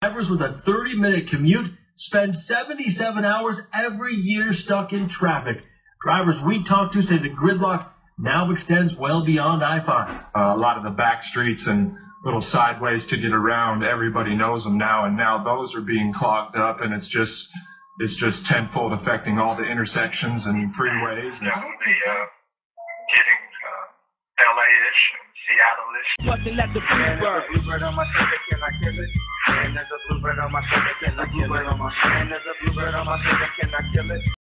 Drivers with a 30 minute commute spend 77 hours every year stuck in traffic. Drivers we talked to say the gridlock now extends well beyond I 5. Uh, a lot of the back streets and little sideways to get around, everybody knows them now, and now those are being clogged up, and it's just it's just tenfold affecting all the intersections and freeways. And Definitely uh, getting uh, LA-ish and Seattle-ish. Fucking at the Bluebird. Bluebird And there's a on my can I kill it? And there's a bluebird on my shoulder, can I kill it?